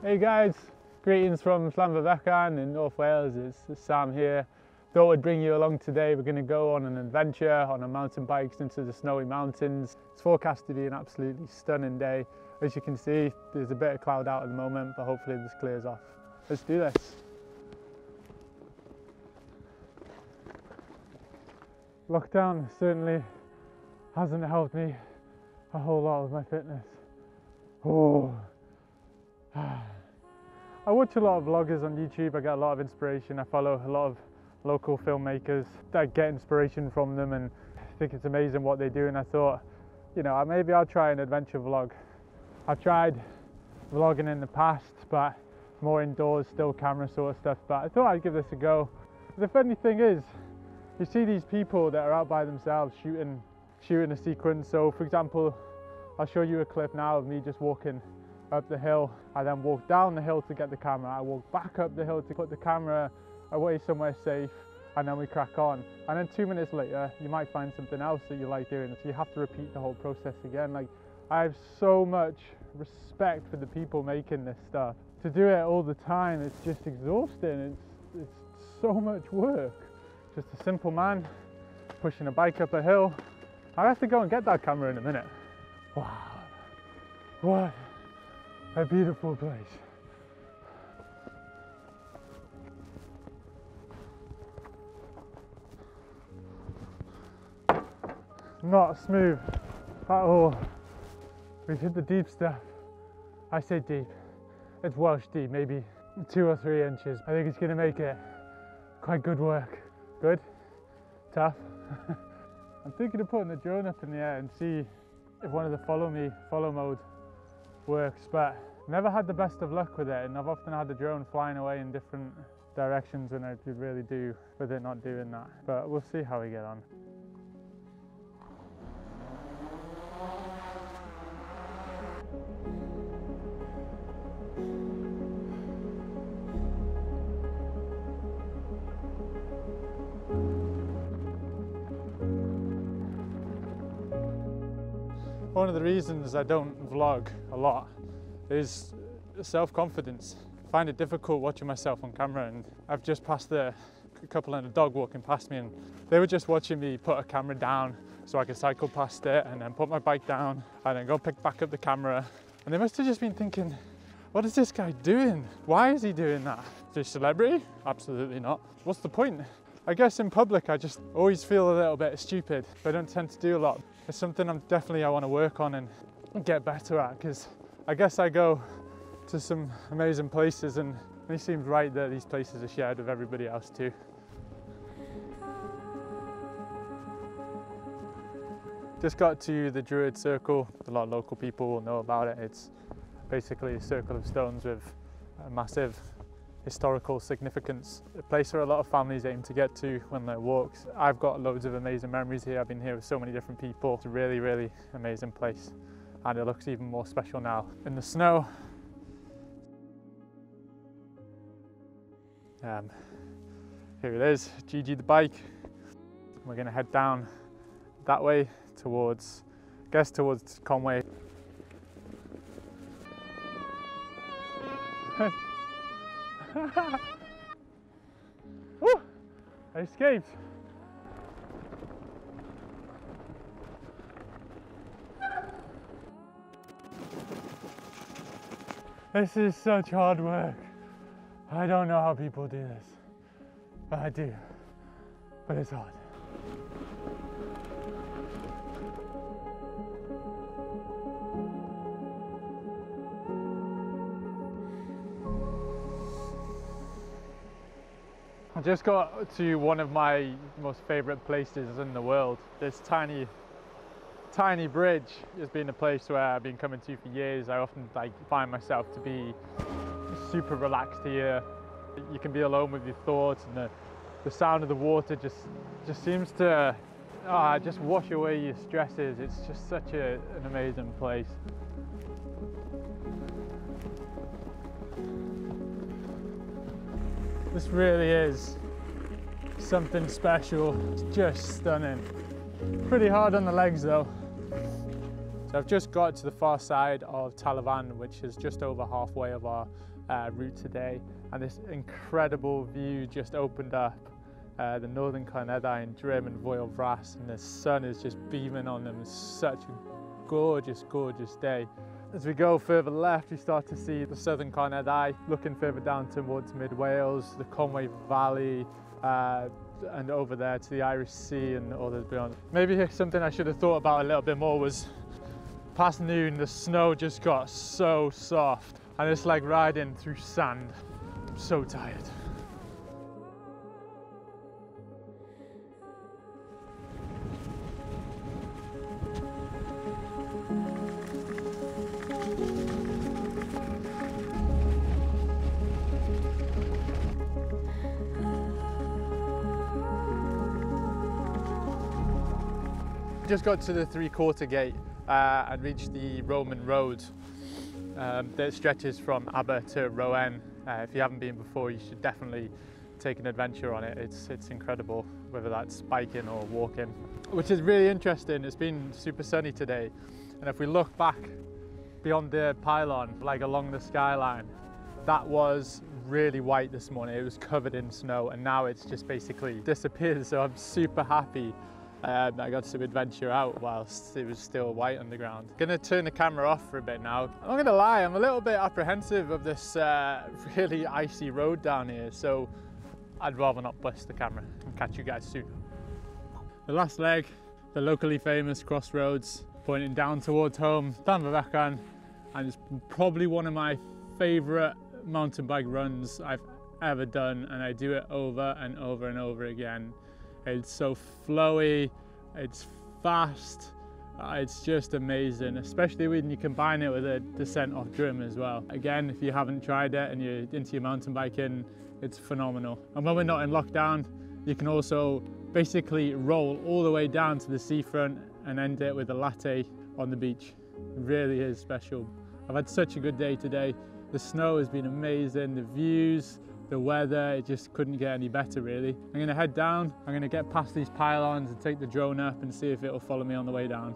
Hey guys, greetings from Llanfairfechan in North Wales. It's Sam here. Thought I'd bring you along today. We're going to go on an adventure on a mountain bike into the snowy mountains. It's forecast to be an absolutely stunning day. As you can see, there's a bit of cloud out at the moment, but hopefully this clears off. Let's do this. Lockdown certainly hasn't helped me a whole lot with my fitness. Oh. I watch a lot of vloggers on YouTube. I get a lot of inspiration. I follow a lot of local filmmakers. I get inspiration from them and I think it's amazing what they do. And I thought, you know, maybe I'll try an adventure vlog. I've tried vlogging in the past, but more indoors, still camera sort of stuff. But I thought I'd give this a go. The funny thing is, you see these people that are out by themselves shooting, shooting a sequence. So for example, I'll show you a clip now of me just walking up the hill. I then walk down the hill to get the camera. I walk back up the hill to put the camera away somewhere safe and then we crack on. And then two minutes later, you might find something else that you like doing. So you have to repeat the whole process again. Like I have so much respect for the people making this stuff. To do it all the time, it's just exhausting. It's, it's so much work. Just a simple man pushing a bike up a hill. I have to go and get that camera in a minute. Wow. What a beautiful place. Not smooth at all. We've hit the deep stuff. I say deep. It's Welsh deep, maybe two or three inches. I think it's gonna make it quite good work. Good? Tough? I'm thinking of putting the drone up in the air and see if one of the follow me, follow mode works, but never had the best of luck with it and I've often had the drone flying away in different directions when I really do with it not doing that. But we'll see how we get on. One of the reasons I don't vlog a lot is self-confidence. I find it difficult watching myself on camera and I've just passed the couple and a dog walking past me and they were just watching me put a camera down so I could cycle past it and then put my bike down and then go pick back up the camera and they must have just been thinking what is this guy doing? Why is he doing that? Is he a celebrity? Absolutely not. What's the point? I guess in public I just always feel a little bit stupid. I don't tend to do a lot it's something I'm definitely I want to work on and get better at because I guess I go to some amazing places and it seems right that these places are shared with everybody else too. Just got to the Druid Circle. A lot of local people will know about it. It's basically a circle of stones with a massive historical significance, a place where a lot of families aim to get to when they walks. I've got loads of amazing memories here. I've been here with so many different people. It's a really, really amazing place and it looks even more special now in the snow. Um, here it is, Gigi the bike. We're gonna head down that way towards, I guess towards Conway. I escaped. This is such hard work. I don't know how people do this, I do. But it's hard. I just got to one of my most favorite places in the world. This tiny, tiny bridge has been a place where I've been coming to for years. I often like find myself to be super relaxed here. You can be alone with your thoughts and the, the sound of the water just, just seems to uh, just wash away your stresses. It's just such a, an amazing place. This really is something special. It's just stunning. Pretty hard on the legs though. So I've just got to the far side of Tal y Fan, which is just over halfway of our uh, route today. And this incredible view just opened up. Uh, the Northern Carneddau, Drum and Foel Fras, and the sun is just beaming on them. It's such a gorgeous, gorgeous day. As we go further left, we start to see the Southern Carneddau, looking further down towards mid Wales, the Conway Valley, uh, and over there to the Irish Sea and all the beyond. Maybe something I should have thought about a little bit more was past noon, the snow just got so soft and it's like riding through sand. I'm so tired. Just got to the three quarter gate uh, and reached the Roman road um, that stretches from Aber to Rowen. Uh, if you haven't been before, you should definitely take an adventure on it. It's, it's incredible, whether that's biking or walking, which is really interesting. It's been super sunny today. And if we look back beyond the pylon, like along the skyline, that was really white this morning. It was covered in snow and now it's just basically disappeared. So I'm super happy um, I got to adventure out whilst it was still white on the ground. Gonna turn the camera off for a bit now. I'm not gonna lie, I'm a little bit apprehensive of this uh, really icy road down here, so I'd rather not bust the camera and catch you guys soon. The last leg, the locally famous crossroads, pointing down towards home, Fabechan, and it's probably one of my favourite mountain bike runs I've ever done, and I do it over and over and over again. It's so flowy, it's fast, uh, it's just amazing, especially when you combine it with a descent off Drum as well. Again, if you haven't tried it and you're into your mountain biking, it's phenomenal. And when we're not in lockdown, you can also basically roll all the way down to the seafront and end it with a latte on the beach. It really is special. I've had such a good day today. The snow has been amazing, the views, the weather, it just couldn't get any better really. I'm gonna head down, I'm gonna get past these pylons and take the drone up and see if it'll follow me on the way down.